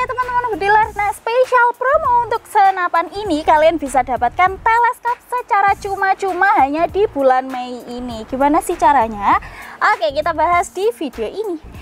Oke teman-teman bediler, nah spesial promo untuk senapan ini kalian bisa dapatkan teleskop secara cuma-cuma hanya di bulan Mei ini. Gimana sih caranya? Oke kita bahas di video ini.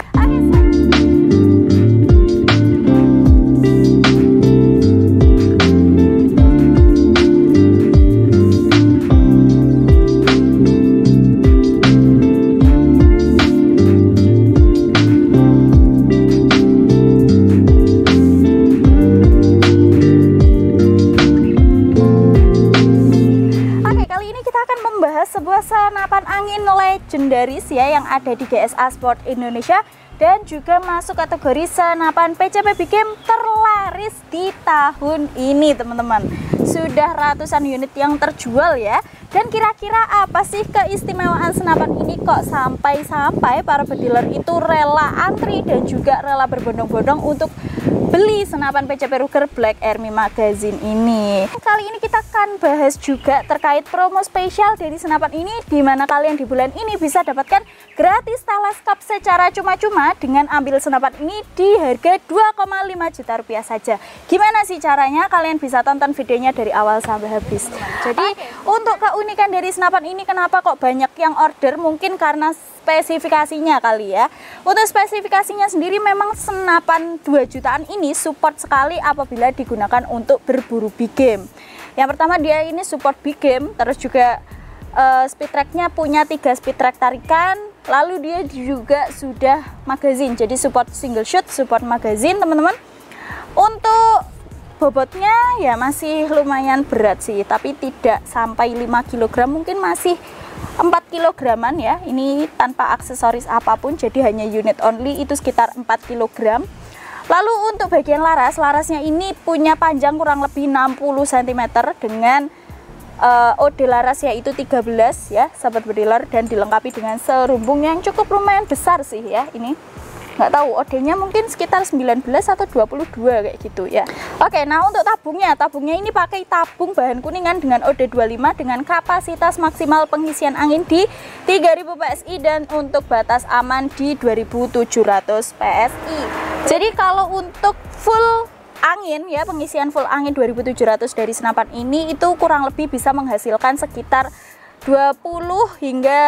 ださい。Senapan angin legendaris ya yang ada di GSA Sport Indonesia dan juga masuk kategori senapan PCP Big Game terlaris di tahun ini teman-teman. Sudah ratusan unit yang terjual ya. Dan kira-kira apa sih keistimewaan senapan ini? Kok sampai-sampai para pediler itu rela antri dan juga rela berbondong-bondong untuk beli senapan PCP Ruger Black Army Magazine ini. Kali ini kita akan bahas juga terkait promo spesial dari senapan ini di mana kalian di bulan ini bisa dapatkan gratis teleskop secara cuma-cuma dengan ambil senapan ini di harga 2,5 juta rupiah saja. Gimana sih caranya? Kalian bisa tonton videonya dari awal sampai habis. Jadi untuk keunikan dari senapan ini kenapa kok banyak yang order? Mungkin karena spesifikasinya kali ya. Untuk spesifikasinya sendiri memang senapan 2 jutaan ini support sekali apabila digunakan untuk berburu big game. Yang pertama dia ini support big game, terus juga uh, speed tracknya punya tiga speed track tarikan, lalu dia juga sudah magazine, jadi support single shoot, support magazine teman-teman. Untuk bobotnya ya masih lumayan berat sih, tapi tidak sampai 5 kg, mungkin masih 4 kilograman ya. Ini tanpa aksesoris apa pun jadi hanya unit only itu sekitar 4 kg lalu untuk bagian laras larasnya ini punya panjang kurang lebih 60 cm dengan uh, OD laras yaitu 13 ya sahabat bediler dan dilengkapi dengan serumbung yang cukup lumayan besar sih ya ini. Nggak tahu OD-nya mungkin sekitar 19 atau 22 kayak gitu ya. Oke nah untuk tabungnya tabungnya ini pakai tabung bahan kuningan dengan OD 25 dengan kapasitas maksimal pengisian angin di 3000 PSI dan untuk batas aman di 2700 PSI jadi kalau untuk full angin ya pengisian full angin 2700 dari senapan ini itu kurang lebih bisa menghasilkan sekitar 20 hingga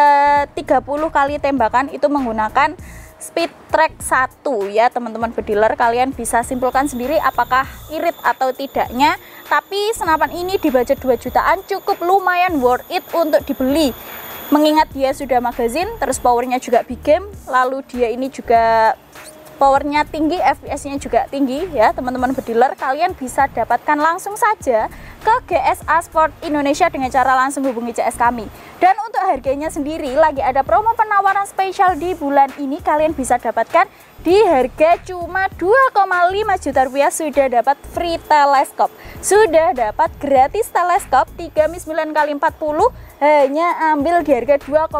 30 kali tembakan itu menggunakan speed track 1 ya teman-teman bediler. Kalian bisa simpulkan sendiri apakah irit atau tidaknya tapi senapan ini di budget 2 jutaan cukup lumayan worth it untuk dibeli. Mengingat dia sudah magazine terus powernya juga big game lalu dia ini juga powernya tinggi FPS nya juga tinggi ya teman-teman bediler kalian bisa dapatkan langsung saja ke GSA Sport Indonesia dengan cara langsung hubungi CS kami. Dan untuk harganya sendiri lagi ada promo penawaran spesial di bulan ini kalian bisa dapatkan di harga cuma 2,5 juta rupiah sudah dapat free teleskop. Sudah dapat gratis teleskop 3 x 9 kali 40 hanya ambil di harga 2,5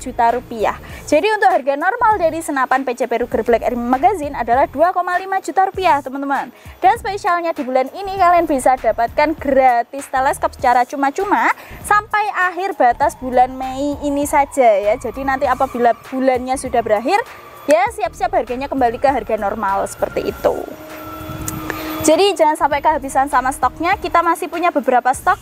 juta rupiah jadi untuk harga normal dari senapan PCP Ruger Black Army Magazine adalah 2,5 juta rupiah teman-teman. Dan spesialnya di bulan ini kalian bisa dapatkan gratis teleskop secara cuma-cuma sampai akhir batas bulan Mei ini saja ya. Jadi nanti apabila bulannya sudah berakhir ya siap-siap harganya kembali ke harga normal seperti itu. Jadi jangan sampai kehabisan sama stoknya. Kita masih punya beberapa stok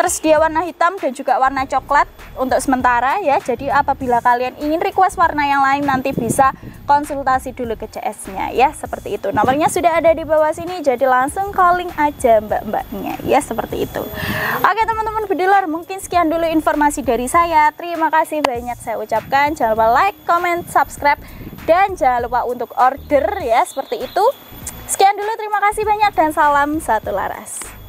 tersedia warna hitam dan juga warna coklat untuk sementara ya. Jadi apabila kalian ingin request warna yang lain nanti bisa konsultasi dulu ke CS nya ya seperti itu. Nomornya sudah ada di bawah sini jadi langsung calling aja mbak-mbaknya ya seperti itu. Oke teman-teman bediler mungkin sekian dulu informasi dari saya. Terima kasih banyak saya ucapkan. Jangan lupa like, comment, subscribe dan jangan lupa untuk order ya seperti itu. Sekian dulu terima kasih banyak dan salam satu laras